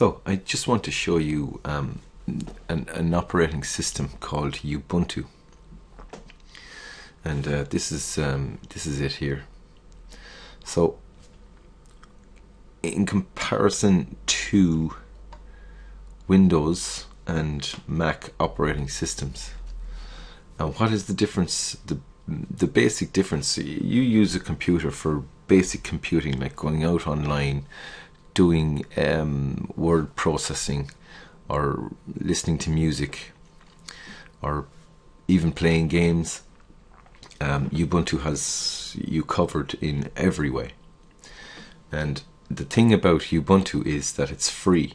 So I just want to show you um, an, an, operating system called Ubuntu, and uh, this is um, this is it here. So in comparison to Windows and Mac operating systems, now what is the difference? The the basic difference. You use a computer for basic computing, like going out online doing um, word processing or listening to music or even playing games, um, Ubuntu has you covered in every way. And the thing about Ubuntu is that it's free.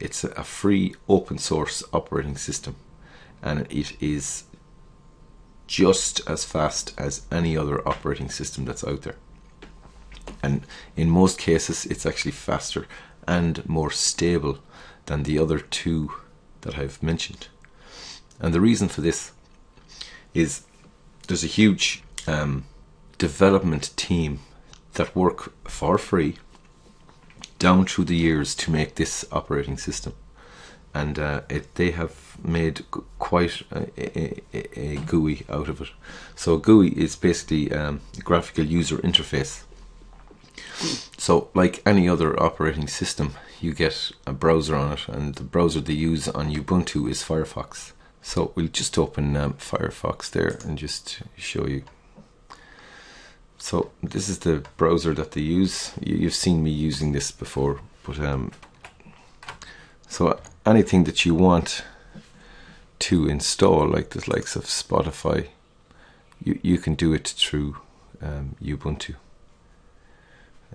It's a free open source operating system and it is just as fast as any other operating system that's out there and in most cases it's actually faster and more stable than the other two that I've mentioned. And the reason for this is there's a huge um, development team that work for free down through the years to make this operating system. And uh, it, they have made quite a, a, a, GUI out of it. So, GUI is basically um, graphical user interface so, like any other operating system, you get a browser on it, and the browser they use on Ubuntu is Firefox. So, we'll just open um, Firefox there and just show you. So, this is the browser that they use. You've seen me using this before, but um, so anything that you want to install, like the likes of Spotify, you, you can do it through um, Ubuntu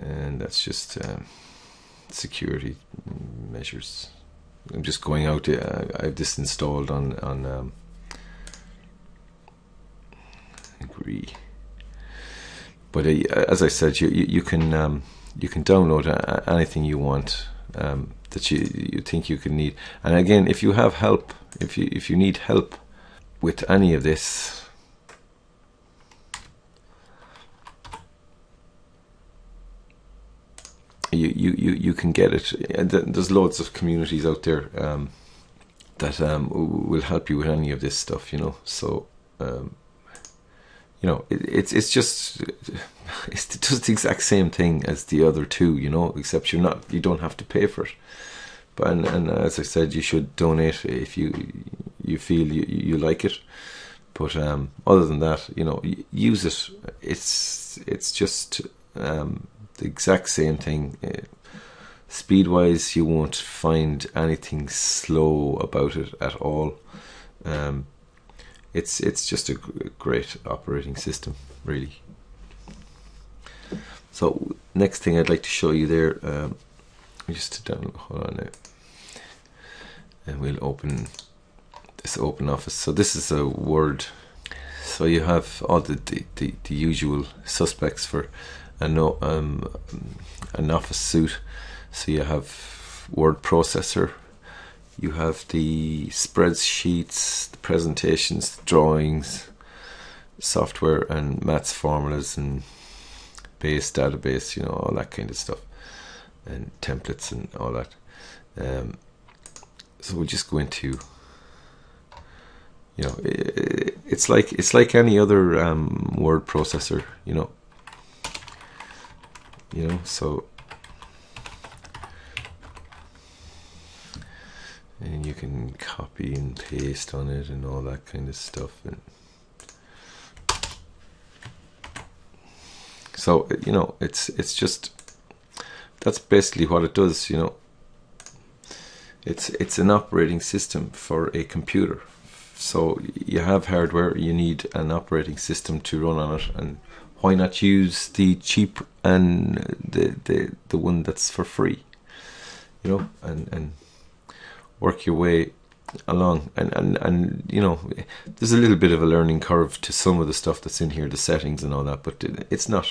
and that's just um, security measures. I'm just going out. Uh, I've this installed on on um, agree. But uh, as I said, you you, you can um, you can download anything you want um, that you you think you can need. And again, if you have help, if you if you need help with any of this, you, you, you, can get it. There's loads of communities out there um, that um, will help you with any of this stuff, you know. So, um, you know, it, it's it's just it's just the exact same thing as the other two, you know, except you're not you don't have to pay for it. But and, and as I said, you should donate if you you feel you, you like it. But um, other than that, you know, use it. It's it's just um, the exact same thing. Uh, speed wise, you won't find anything slow about it at all. Um, it's it's just a great operating system, really. So next thing I'd like to show you there, um, just to download. Hold on now, and we'll open this Open Office. So this is a Word. So you have all the the, the, the usual suspects for um, an office suite. So you have word processor, you have the spreadsheets, the presentations, the drawings, software, and maths formulas and base database, you know, all that kind of stuff, and templates and all that. Um, so we'll just go into you know it's like it's like any other um, word processor you know you know so. And you can copy and paste on it and all that kind of stuff and so you know it's it's just that's basically what it does you know. It's it's an operating system for a computer. So you have hardware you need an operating system to run on it and why not use the cheap and the the the one that's for free? You know and and work your way along. And and and you know there's a little bit of a learning curve to some of the stuff that's in here the settings and all that but it's not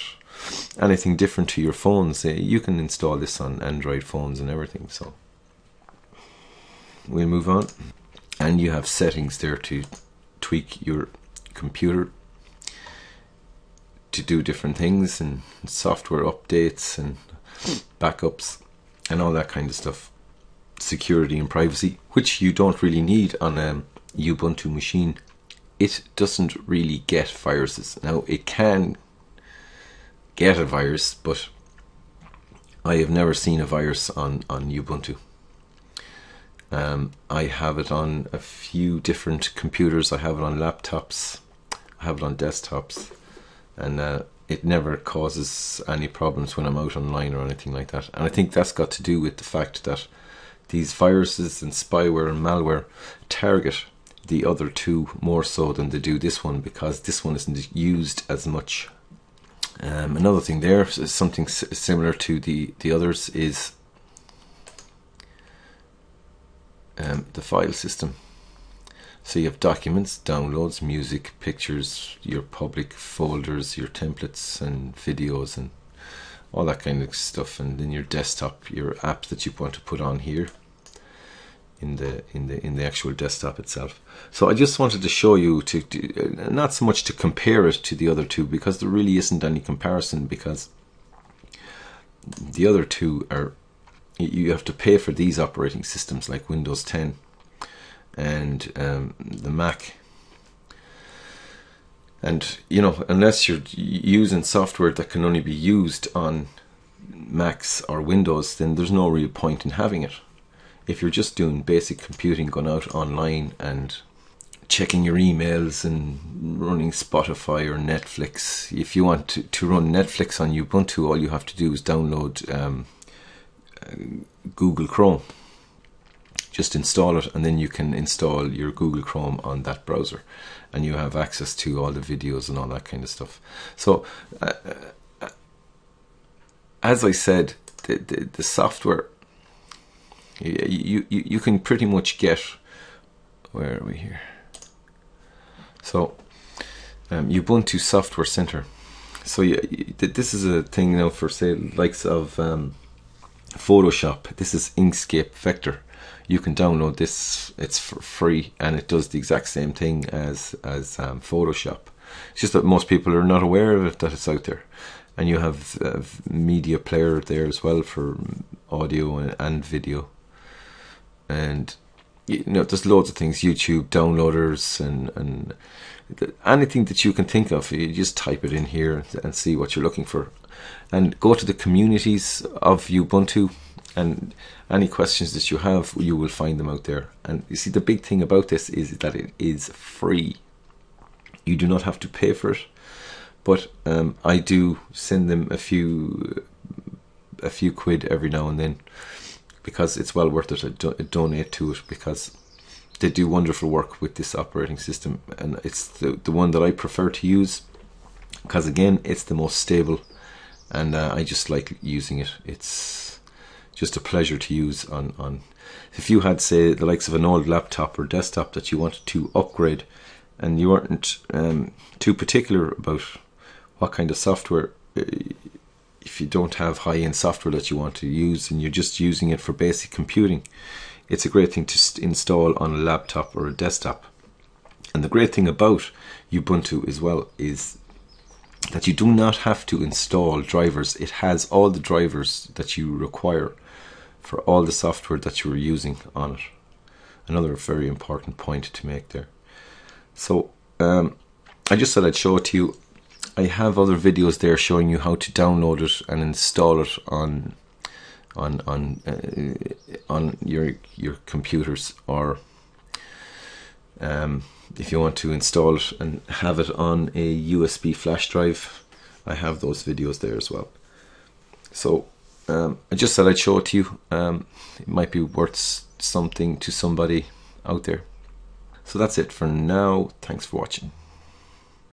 anything different to your phones you can install this on android phones and everything so we'll move on. And you have settings there to tweak your computer to do different things and software updates and backups and all that kind of stuff. security and privacy, which you don't really need on a Ubuntu machine. It doesn't really get viruses. Now, it can get a virus, but I have never seen a virus on, on Ubuntu. Um, I have it on a few different computers. I have it on laptops, I have it on desktops, and uh, it never causes any problems when I'm out online or anything like that. And I think that's got to do with the fact that these viruses and spyware and malware target the other two more so than they do this one because this one isn't used as much. Um, another thing there something similar to the the others is um, the file system. So you have documents, downloads, music, pictures, your public folders, your templates and videos and all that kind of stuff and then your desktop, your apps that you want to put on here in the in the in the actual desktop itself. So I just wanted to show you to, to uh, not so much to compare it to the other two because there really isn't any comparison because the other two are you have to pay for these operating systems like Windows 10 and um, the Mac. And you know, unless you're using software that can only be used on Macs or Windows, then there's no real point in having it. If you're just doing basic computing, going out online and checking your emails and running Spotify or Netflix, if you want to, to run Netflix on Ubuntu, all you have to do is download um, Google Chrome. Just install it, and then you can install your Google Chrome on that browser, and you have access to all the videos and all that kind of stuff. So, uh, uh, as I said, the, the, the software you, you you can pretty much get. Where are we here? So, um, Ubuntu Software Center. So yeah, this is a thing now for say likes of um, Photoshop. This is Inkscape Vector. You can download this. It's free, and it does the exact same thing as as um, Photoshop. It's just that most people are not aware of it that it's out there. And you have a media player there as well for audio and, and video. And you know, there's loads of things. YouTube downloaders and and anything that you can think of. You just type it in here and see what you're looking for and go to the communities of Ubuntu and any questions that you have, you will find them out there. And you see, the big thing about this is that it is free. You do not have to pay for it, but um, I do send them a few a few quid every now and then because it's well worth it. I, do, I donate to it because they do wonderful work with this operating system, and it's the the one that I prefer to use because again, it's the most stable and uh, I just like using it. It's just a pleasure to use on on. If you had say the likes of an old laptop or desktop that you wanted to upgrade, and you weren't um, too particular about what kind of software. Uh, if you don't have high end software that you want to use and you're just using it for basic computing, it's a great thing to install on a laptop or a desktop. And the great thing about Ubuntu as well is that you do not have to install drivers. It has all the drivers that you require for all the software that you were using on it. Another very important point to make there. So um, I just said I'd show it to you. I have other videos there showing you how to download it and install it on on on uh, on your your computers or um, if you want to install it and have it on a USB flash drive, I have those videos there as well. So um, I just said I'd show it to you. Um, it might be worth something to somebody out there. So that's it for now. Thanks for watching.